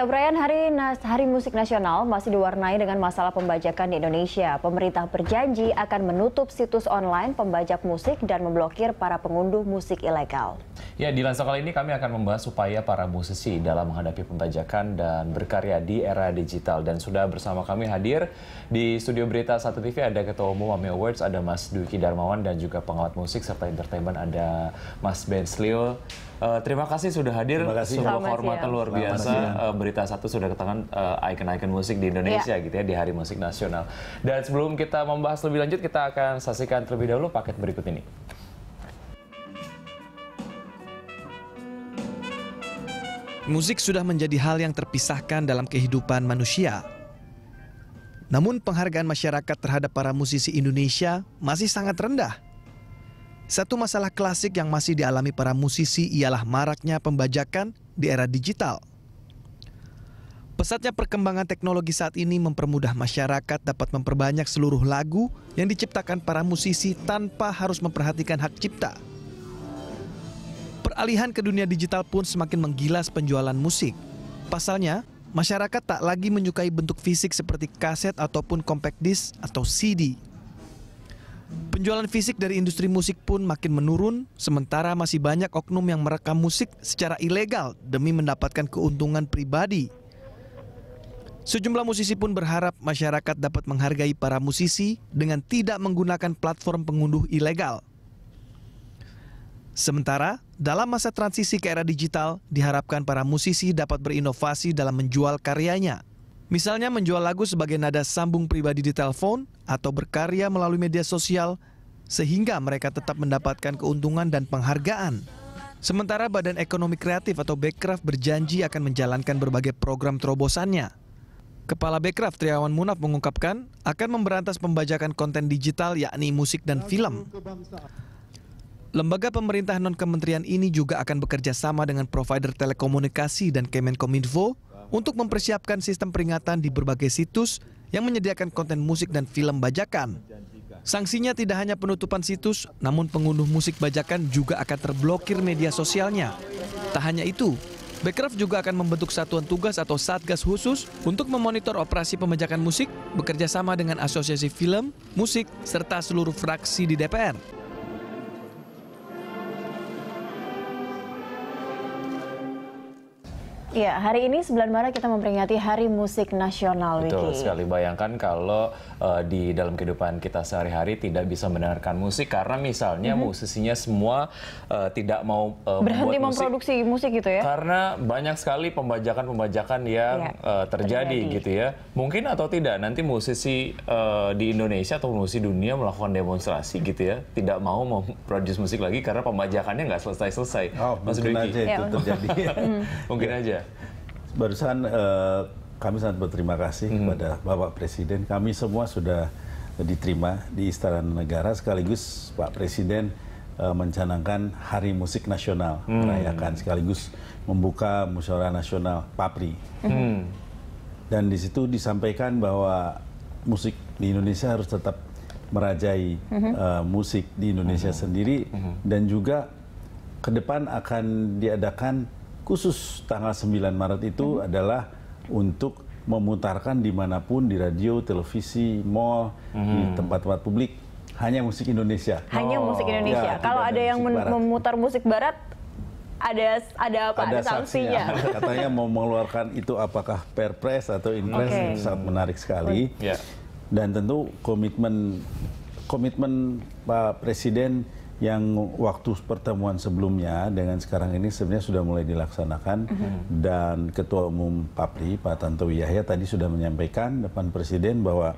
Ya, perayaan Hari, Hari Musik Nasional masih diwarnai dengan masalah pembajakan di Indonesia. Pemerintah berjanji akan menutup situs online pembajak musik dan memblokir para pengunduh musik ilegal. Ya, di Lansor kali ini kami akan membahas upaya para musisi dalam menghadapi pembajakan dan berkarya di era digital. Dan sudah bersama kami hadir di studio berita Satu TV ada Ketua Umum AMI Awards, ada Mas Dwiki Darmawan dan juga pengawat musik serta entertainment ada Mas Ben Slio. Uh, terima kasih sudah hadir. Terima kasih. Sebuah kehormatan luar biasa. Uh, berita satu sudah ke tangan uh, ikon-ikon musik di Indonesia yeah. gitu ya di Hari Musik Nasional. Dan sebelum kita membahas lebih lanjut, kita akan saksikan terlebih dahulu paket berikut ini. Musik sudah menjadi hal yang terpisahkan dalam kehidupan manusia. Namun penghargaan masyarakat terhadap para musisi Indonesia masih sangat rendah. Satu masalah klasik yang masih dialami para musisi ialah maraknya pembajakan di era digital. Pesatnya perkembangan teknologi saat ini mempermudah masyarakat dapat memperbanyak seluruh lagu yang diciptakan para musisi tanpa harus memperhatikan hak cipta. Peralihan ke dunia digital pun semakin menggilas penjualan musik. Pasalnya, masyarakat tak lagi menyukai bentuk fisik seperti kaset ataupun compact disc atau CD. Penjualan fisik dari industri musik pun makin menurun, sementara masih banyak oknum yang merekam musik secara ilegal demi mendapatkan keuntungan pribadi. Sejumlah musisi pun berharap masyarakat dapat menghargai para musisi dengan tidak menggunakan platform pengunduh ilegal. Sementara, dalam masa transisi ke era digital, diharapkan para musisi dapat berinovasi dalam menjual karyanya. Misalnya menjual lagu sebagai nada sambung pribadi di telepon atau berkarya melalui media sosial sehingga mereka tetap mendapatkan keuntungan dan penghargaan. Sementara Badan Ekonomi Kreatif atau Bekraf berjanji akan menjalankan berbagai program terobosannya. Kepala Bekraf Triawan Munaf mengungkapkan akan memberantas pembajakan konten digital yakni musik dan film. Lembaga pemerintah non-kementerian ini juga akan bekerja sama dengan provider telekomunikasi dan Kemenkominfo untuk mempersiapkan sistem peringatan di berbagai situs yang menyediakan konten musik dan film bajakan. Sanksinya tidak hanya penutupan situs, namun pengunduh musik bajakan juga akan terblokir media sosialnya. Tak hanya itu, Bekraf juga akan membentuk satuan tugas atau satgas khusus untuk memonitor operasi pembajakan musik bekerja sama dengan asosiasi film, musik, serta seluruh fraksi di DPR. Ya, hari ini 9 Maret kita memperingati Hari Musik Nasional, Betul Wiki. sekali. Bayangkan kalau uh, di dalam kehidupan kita sehari-hari tidak bisa mendengarkan musik karena misalnya mm -hmm. musisinya semua uh, tidak mau uh, berhenti memproduksi musik. musik gitu ya. Karena banyak sekali pembajakan-pembajakan yang ya, uh, terjadi, terjadi gitu ya. Mungkin atau tidak nanti musisi uh, di Indonesia atau musisi dunia melakukan demonstrasi gitu ya, tidak mau memproduksi musik lagi karena pembajakannya nggak selesai-selesai. Oh, mungkin aja itu ya. terjadi. mungkin aja. Barusan uh, kami sangat berterima kasih hmm. kepada Bapak Presiden. Kami semua sudah diterima di Istana Negara sekaligus Pak Presiden uh, mencanangkan Hari Musik Nasional, hmm. merayakan sekaligus membuka musyawarah nasional PAPRI. Hmm. Dan di situ disampaikan bahwa musik di Indonesia harus tetap merajai hmm. uh, musik di Indonesia hmm. sendiri hmm. dan juga ke depan akan diadakan khusus tanggal 9 Maret itu hmm. adalah untuk memutarkan di mana pun di radio, televisi, mall, hmm. di tempat-tempat publik hanya musik Indonesia. Hanya oh. musik Indonesia. Ya, Kalau ada yang barat. memutar musik Barat, ada ada apa? Ada, ada sanksinya. Katanya mau mengeluarkan itu apakah perpres atau inpres okay. itu sangat menarik sekali. Yeah. Dan tentu komitmen komitmen Pak Presiden yang waktu pertemuan sebelumnya dengan sekarang ini sebenarnya sudah mulai dilaksanakan mm -hmm. dan Ketua Umum PAPRI Pak Tantowi Yahya tadi sudah menyampaikan depan Presiden bahwa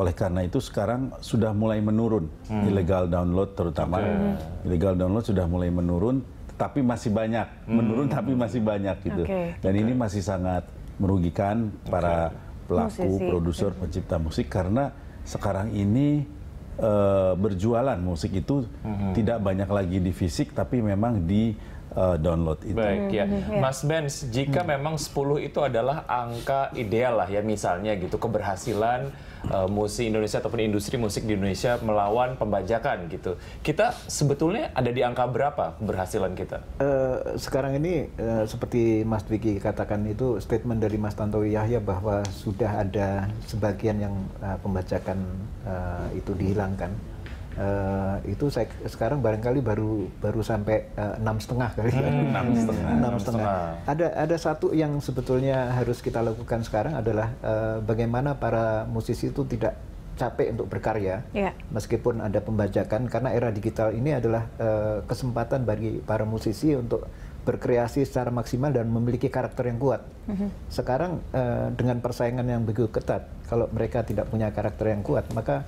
oleh karena itu sekarang sudah mulai menurun hmm. illegal download terutama okay. illegal download sudah mulai menurun tapi masih banyak hmm. menurun tapi masih banyak gitu okay. dan okay. ini masih sangat merugikan para pelaku produser pencipta musik karena sekarang ini berjualan musik itu mm-hmm. tidak banyak lagi di fisik tapi memang di uh, download itu. Baik ya, Mas Benz, jika memang 10 itu adalah angka ideal lah ya misalnya gitu keberhasilan uh, musik Indonesia ataupun industri musik di Indonesia melawan pembajakan gitu. Kita sebetulnya ada di angka berapa keberhasilan kita? Uh, sekarang ini uh, seperti Mas Dwiki katakan itu statement dari Mas Tantowi Yahya bahwa sudah ada sebagian yang uh, pembajakan uh, itu dihilangkan uh, itu saya sekarang barangkali baru baru sampai enam setengah kali ya. Hmm, enam setengah enam setengah ada ada satu yang sebetulnya harus kita lakukan sekarang adalah uh, bagaimana para musisi itu tidak capek untuk berkarya yeah. meskipun ada pembajakan karena era digital ini adalah uh, kesempatan bagi para musisi untuk berkreasi secara maksimal dan memiliki karakter yang kuat. Mm -hmm. Sekarang uh, dengan persaingan yang begitu ketat, kalau mereka tidak punya karakter yang kuat, maka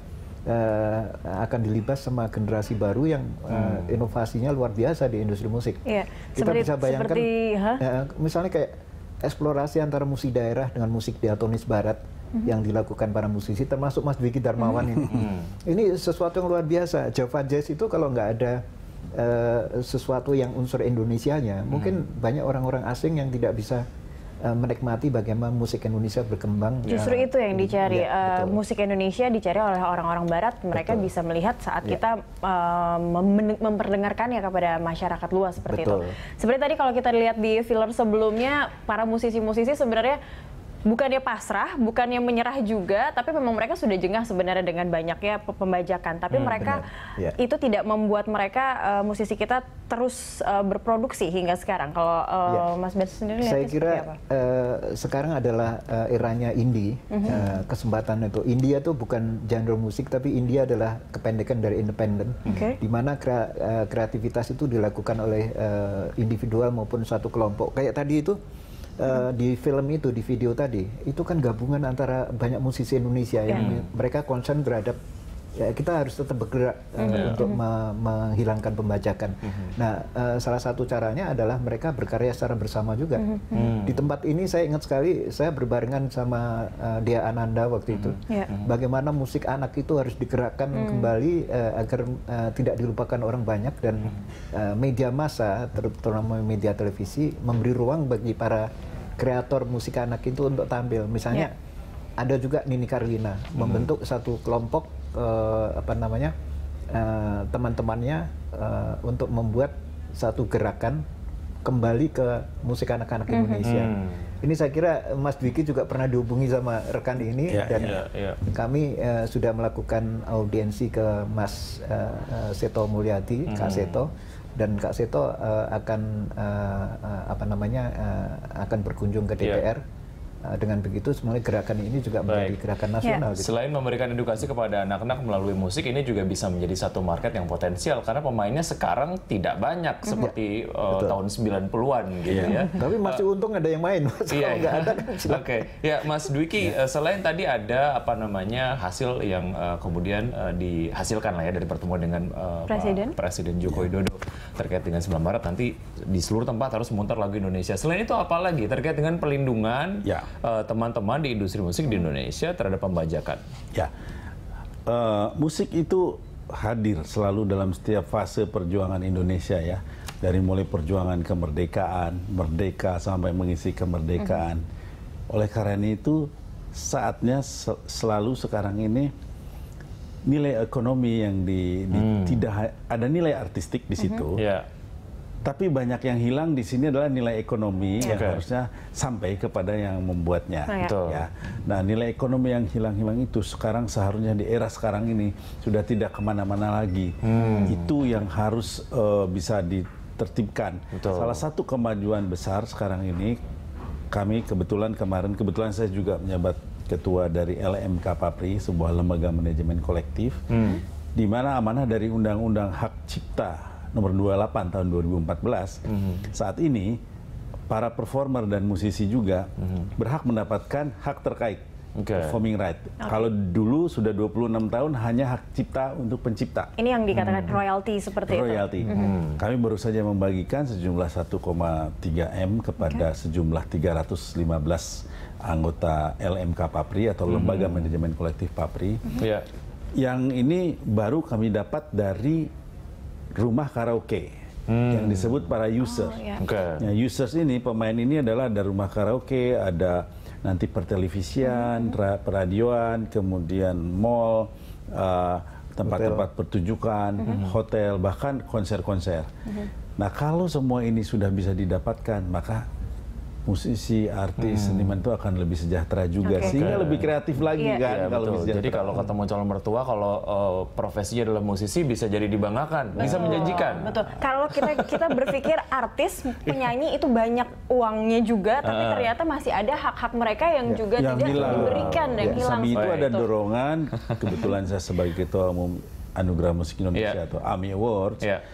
uh, akan dilibas sama generasi baru yang uh, hmm. inovasinya luar biasa di industri musik. Iya. Kita seperti, bisa bayangkan, seperti, huh? uh, misalnya kayak eksplorasi antara musik daerah dengan musik diatonis barat hmm. yang dilakukan para musisi, termasuk Mas Dwiki Darmawan hmm. ini. Hmm. Ini sesuatu yang luar biasa. Java Jazz itu kalau nggak ada uh, sesuatu yang unsur Indonesianya, hmm. mungkin banyak orang-orang asing yang tidak bisa uh, menikmati bagaimana musik Indonesia berkembang. Justru ya. itu yang dicari. Ya, uh, musik Indonesia dicari oleh orang-orang Barat. Mereka betul. bisa melihat saat ya. kita uh, mem memperdengarkannya kepada masyarakat luas seperti betul. itu. Sebenarnya tadi kalau kita lihat di film sebelumnya, para musisi-musisi sebenarnya bukannya pasrah, bukannya menyerah juga, tapi memang mereka sudah jengah sebenarnya dengan banyaknya pembajakan. Tapi hmm, mereka ya. itu tidak membuat mereka uh, musisi kita terus uh, berproduksi hingga sekarang. Kalau uh, ya. Mas Ben sendiri saya kira apa? Uh, sekarang adalah uh, eranya indie. Mm -hmm. uh, kesempatan itu India itu bukan genre musik, tapi India adalah kependekan dari independen, okay. di mana kre kreativitas itu dilakukan oleh uh, individual maupun satu kelompok. Kayak tadi itu uh, di film itu di video tadi itu kan gabungan antara banyak musisi Indonesia yeah. yang ya. mereka konsen terhadap ya kita harus tetap bergerak uh, yeah. untuk me menghilangkan pembajakan. Mm -hmm. Nah, uh, salah satu caranya adalah mereka berkarya secara bersama juga. Mm -hmm. Di tempat ini saya ingat sekali saya berbarengan sama uh, Dia Ananda waktu itu. Mm -hmm. yeah. Bagaimana musik anak itu harus digerakkan mm -hmm. kembali uh, agar uh, tidak dilupakan orang banyak dan uh, media massa terutama media televisi memberi ruang bagi para kreator musik anak itu untuk tampil. Misalnya yeah. ada juga Nini Carlina mm -hmm. membentuk satu kelompok uh, apa namanya uh, teman-temannya uh, untuk membuat satu gerakan kembali ke musik anak-anak mm -hmm. Indonesia. Mm. Ini saya kira Mas Dwiki juga pernah dihubungi sama rekan ini yeah, dan yeah, yeah. kami uh, sudah melakukan audiensi ke Mas uh, Seto Mulyadi, mm. Kak Seto dan Kak Seto uh, akan uh, uh, apa namanya uh, akan berkunjung ke DPR. Yeah dengan begitu sebenarnya gerakan ini juga menjadi gerakan ya. nasional. Ya. Gitu. Selain memberikan edukasi kepada anak-anak melalui musik, ini juga bisa menjadi satu market yang potensial karena pemainnya sekarang tidak banyak mhm. seperti ya. uh, tahun 90-an gitu ya. ya. Tapi masih uh, untung ada yang main. iya, iya. ada kan Oke. Okay. Ya, Mas Dwiki, ya. selain tadi ada apa namanya hasil yang uh, kemudian uh, dihasilkan lah ya dari pertemuan dengan uh, Presiden Presiden Joko Widodo terkait dengan 9 Maret nanti di seluruh tempat harus memutar lagu Indonesia. Selain itu apa lagi terkait dengan perlindungan ya Eh, teman-teman uh, di industri musik di Indonesia terhadap pembajakan? Ya, uh, musik itu hadir selalu dalam setiap fase perjuangan Indonesia ya, dari mulai perjuangan kemerdekaan, merdeka sampai mengisi kemerdekaan. Mm -hmm. Oleh karena itu saatnya selalu sekarang ini nilai ekonomi yang di, di hmm. tidak ada nilai artistik di situ. Mm -hmm. yeah tapi banyak yang hilang di sini adalah nilai ekonomi yeah. yang okay. harusnya sampai kepada yang membuatnya. Oh, ya. ya. Nah nilai ekonomi yang hilang-hilang itu sekarang seharusnya di era sekarang ini sudah tidak ke mana-mana lagi. Hmm. Itu yang harus uh, bisa ditertibkan. Betul. Salah satu kemajuan besar sekarang ini kami kebetulan kemarin kebetulan saya juga menjabat ketua dari LMK Papri sebuah lembaga manajemen kolektif. Hmm. Di mana amanah dari Undang-Undang Hak Cipta nomor 28 tahun 2014 mm -hmm. saat ini para performer dan musisi juga mm -hmm. berhak mendapatkan hak terkait okay. performing right. Okay. Kalau dulu sudah 26 tahun hanya hak cipta untuk pencipta. Ini yang dikatakan hmm. royalti seperti royalty. itu. Royalty. Hmm. Kami baru saja membagikan sejumlah 1,3 M kepada okay. sejumlah 315 anggota LMK Papri atau hmm. Lembaga Manajemen Kolektif Papri. Hmm. Yang ini baru kami dapat dari rumah karaoke hmm. yang disebut para user. Oh, yeah. okay. ya, users ini pemain ini adalah ada rumah karaoke, ada nanti pertelevisian, hmm. peradioan, kemudian mall, uh, tempat-tempat pertunjukan, hmm. hotel, bahkan konser-konser. Hmm. Nah kalau semua ini sudah bisa didapatkan, maka musisi, artis, hmm. seniman itu akan lebih sejahtera juga okay. sehingga okay. lebih kreatif lagi yeah. kan yeah, kalau betul. Jadi kalau ketemu calon mertua kalau uh, profesinya adalah musisi bisa jadi dibanggakan, betul. bisa menjanjikan. Betul. Kalau kita kita berpikir artis, penyanyi itu banyak uangnya juga tapi ternyata masih ada hak-hak mereka yang yeah. juga yang tidak hilang. diberikan yang ya, hilang. itu ada dorongan kebetulan saya sebagai ketua umum Anugerah Musik Indonesia yeah. atau AMI Awards. Yeah.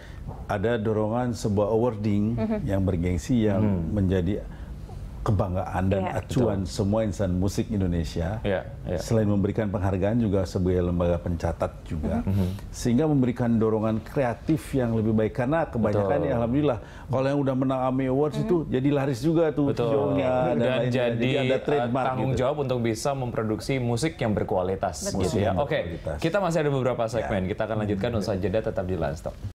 Ada dorongan sebuah awarding mm -hmm. yang bergengsi yang mm -hmm. menjadi kebanggaan dan yeah. acuan Betul. semua insan musik Indonesia. Yeah, yeah. Selain memberikan penghargaan juga sebagai lembaga pencatat juga, mm -hmm. sehingga memberikan dorongan kreatif yang lebih baik karena kebanyakan ya alhamdulillah kalau yang udah menang AMI Awards mm -hmm. itu jadi laris juga tuh shownya dan, dan lain jadi, jadi ada trademark uh, tanggung gitu. jawab untuk bisa memproduksi musik yang berkualitas. Gitu ya. Oke, okay. kita masih ada beberapa segmen. Yeah. Kita akan lanjutkan usai jeda tetap di Lanstop.